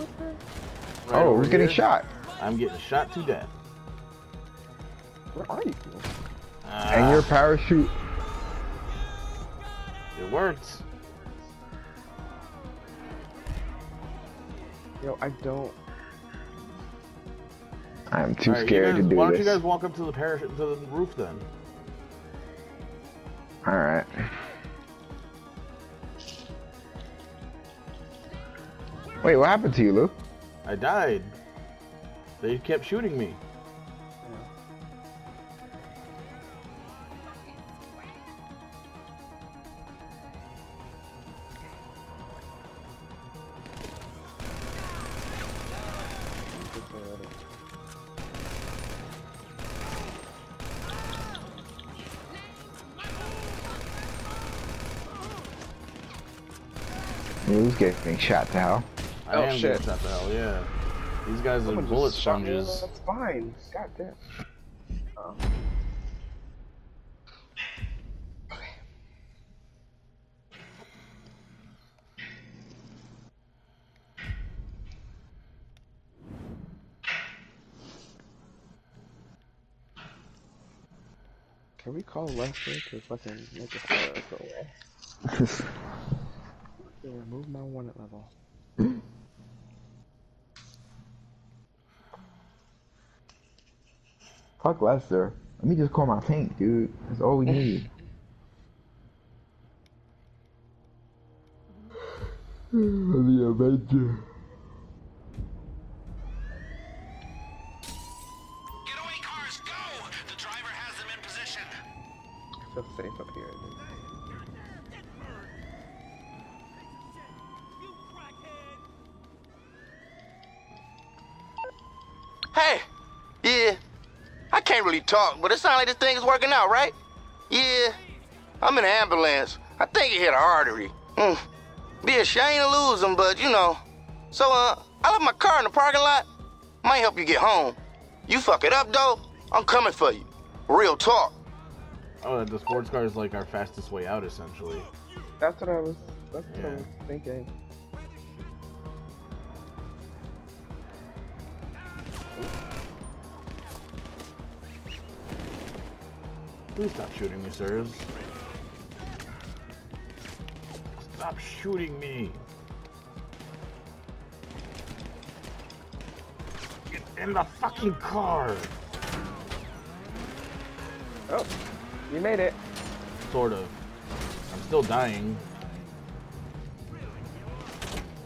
Right oh, over who's getting here. shot? I'm getting shot to death. Where are you? Ah, And your parachute. it worked. Yo, I don't. I'm too Alright, you scared guys- to do Why don't this. you guys walk up to the parachute to the roof then? All right. Wait, what happened to you, Lou? I died. They kept shooting me. Who's getting shot to hell? I Oh, am shit. getting shot the hell, yeah. These guys are Someone just bullet shot me in sponges. the spine. God damn. Oh. Can we call Lester to fucking make this uh, go away? Yeah, remove my one at level. Fuck Lester. Let me just call my tank, dude. That's all we need. the Avenger. Getaway cars, go! The driver has them in position. I feel safe up here. Dude. Hey, yeah, I talk, but it sounds like this thing is working out, right? Yeah, I'm in an ambulance. I think it hit an artery. Hmm. Be a shame to lose him, but you know. So, uh, I left my car in the parking lot. Might help you get home. You fuck it up, though, I'm coming for you. Real talk. Oh, the sports car is like our fastest way out, essentially. That's what I was. That's what I was thinking. Please stop shooting me, sirs. Stop shooting me. Get in the fucking car. Oh, you made it. Sort of. I'm still dying.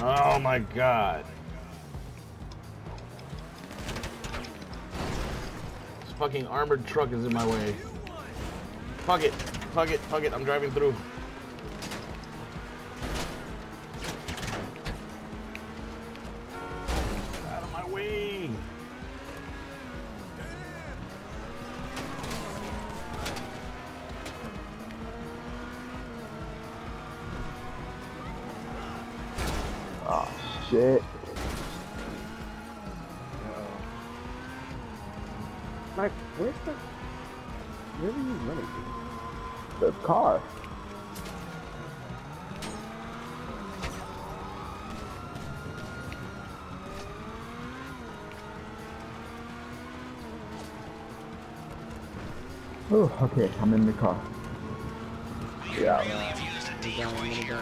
Oh my god. This fucking armored truck is in my way. Fuck it. Fuck it. Fuck it. I'm driving through. Out of my way. Oh, shit. Like, where's the? Where are you running to? The car. Oh, okay, I'm in the car. Yeah. You've used a decoy here.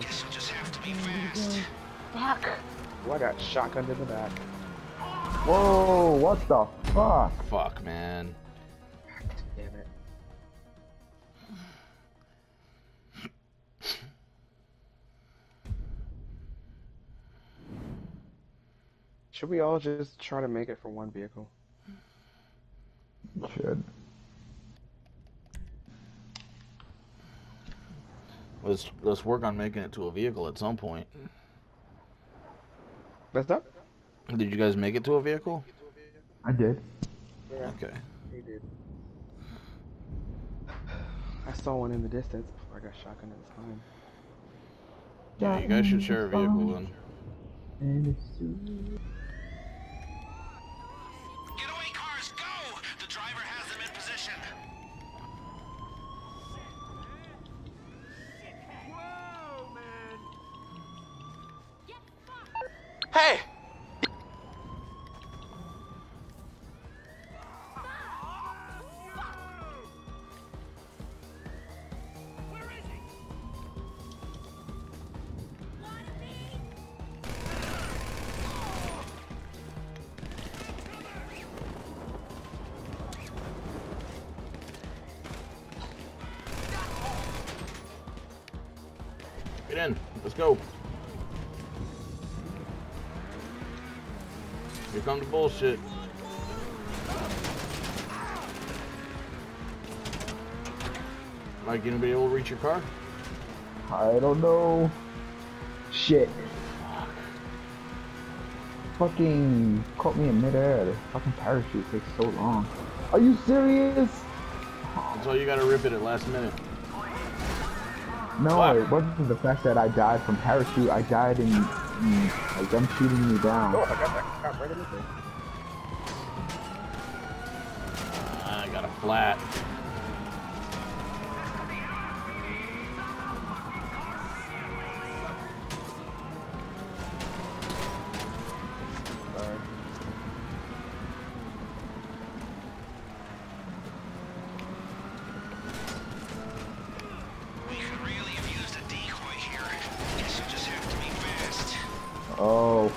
Guess you'll just have to be fast. Fuck. Oh, I got shotgunned in the back. Whoa, what the fuck? Fuck, man. Should we all just try to make it for one vehicle? Should. Let's let's work on making it to a vehicle at some point. That's done? Did you guys make it to a vehicle? I did. Yeah, Okay. he did. I saw one in the distance before I got shotgunned in the spine. Yeah, you guys should share a vehicle then. Hey! Get in. Let's go. Here comes the bullshit. Mike, you gonna be able to reach your car? I don't know. Shit. Fucking caught me in midair. The fucking parachute takes so long. Are you serious? So you gotta rip it at last minute. No, What? it wasn't the fact that I died from parachute. I died in like I'm shooting you down. Oh, I got that cop right in the face. I got a flat.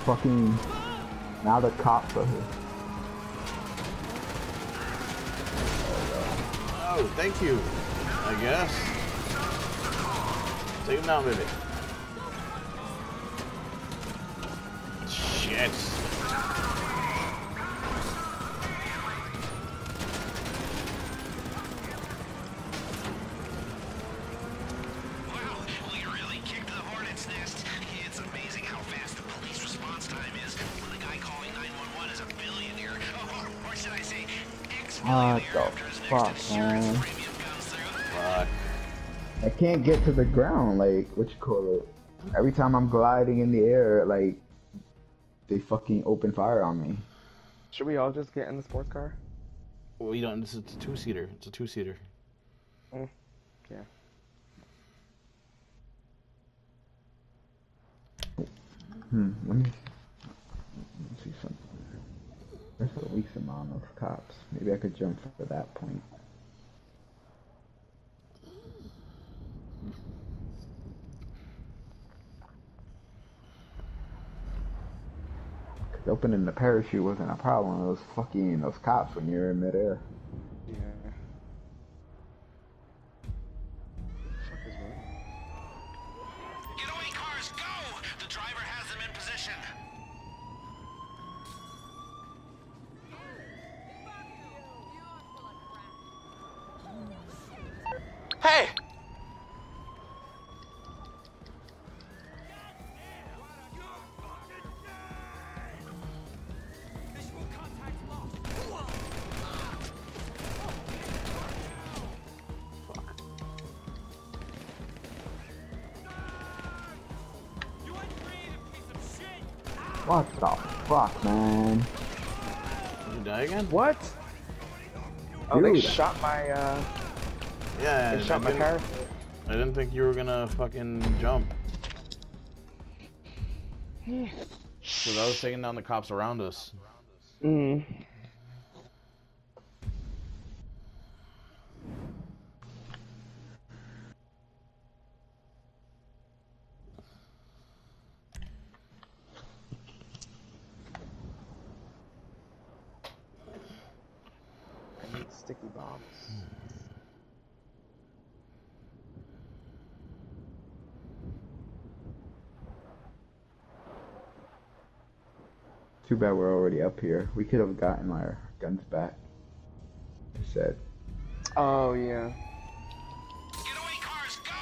Fucking. Now the cops are here. Oh, thank you. I guess. Take him down, baby. Shit. Fuck, man? premium comes through. Fuck. I can't get to the ground, like, what you call it? Every time I'm gliding in the air, like, they fucking open fire on me. Should we all just get in the sports car? Well, you don't. This is a two-seater. It's a two-seater. Yeah. Hmm, let me, let me see something. There's a least amount of cops. Maybe I could jump for that point. Opening the parachute wasn't a problem. It was fucking those cops when you're in midair. Hey! What the fuck, man? Did you die again? What? Oh, they shot my, uh, Yeah. they I shot my didn't- car. I didn't think you were gonna fucking jump. Because I was taking down the cops around us. Mm. I need sticky bombs. Too bad we're already up here. We could have gotten our guns back. Said. Oh, yeah. Getaway cars, go!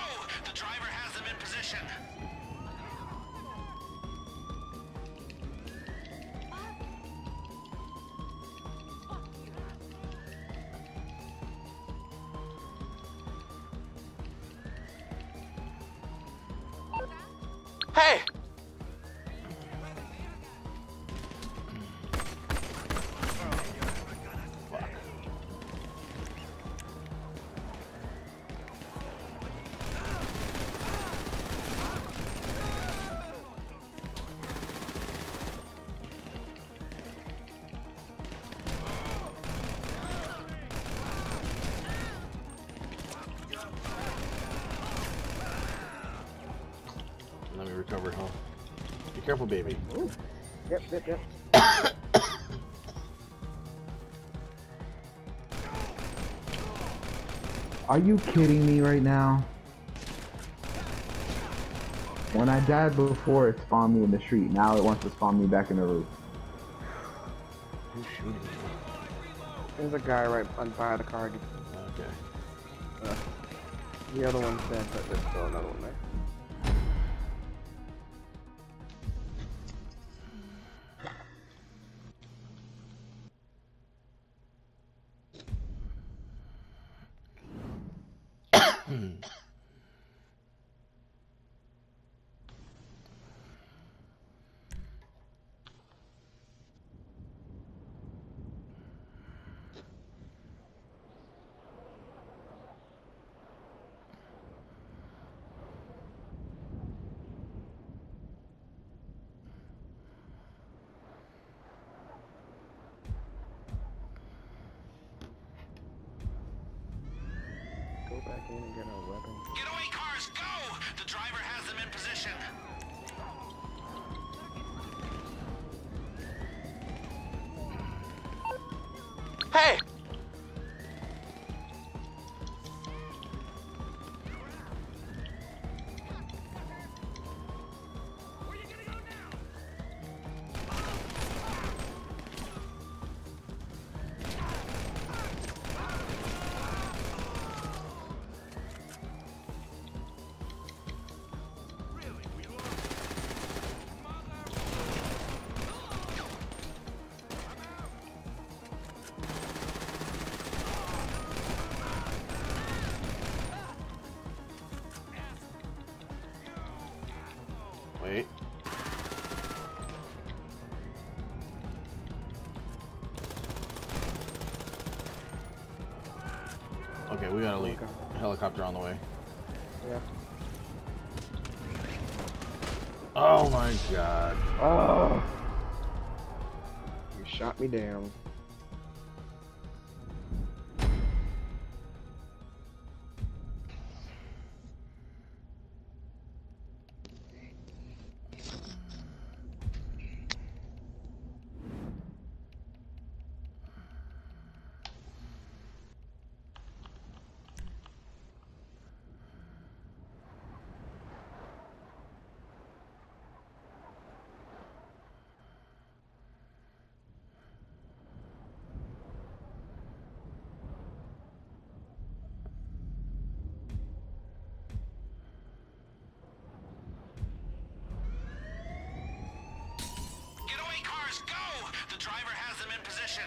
The driver has them in position. Hey! Careful, baby. Yep, yep, yep. Are you kidding me right now? When I died before, it spawned me in the street. Now it wants to spawn me back in the roof. Who's shooting me? There's a guy right on by the car. Okay. Uh, the other one's dead, but there's still another one there. Go back in and get our weapon. Getaway cars, go! The driver has them in position. Hey! Okay, we got a lead. Okay. Helicopter on the way. Yeah. Oh my god. Oh! You shot me down.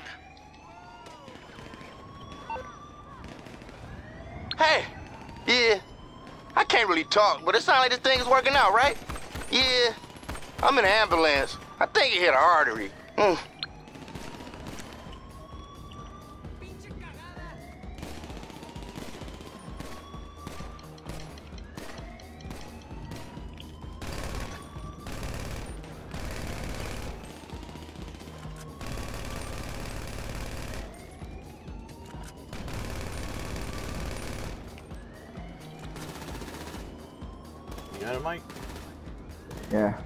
Position. Hey! Yeah. I can't really talk, but it sounds like this thing is working out, right? Yeah. I'm in an ambulance. I think it hit an artery. Mm. It, Mike? Yeah.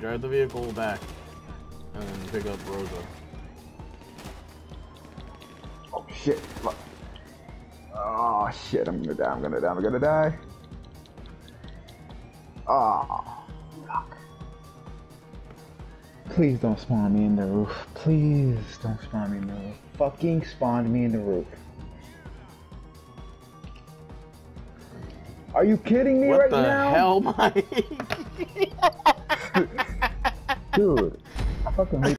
Drive the vehicle back. And then pick up Rosa. Oh shit. Fuck. Oh shit, I'm gonna die, I'm gonna die, I'm gonna die. Oh, fuck. Please don't spawn me in the roof. Please don't spawn me in the roof. Fucking spawn me in the roof. Are you kidding me What right the hell, Mike? Dude, I fucking hate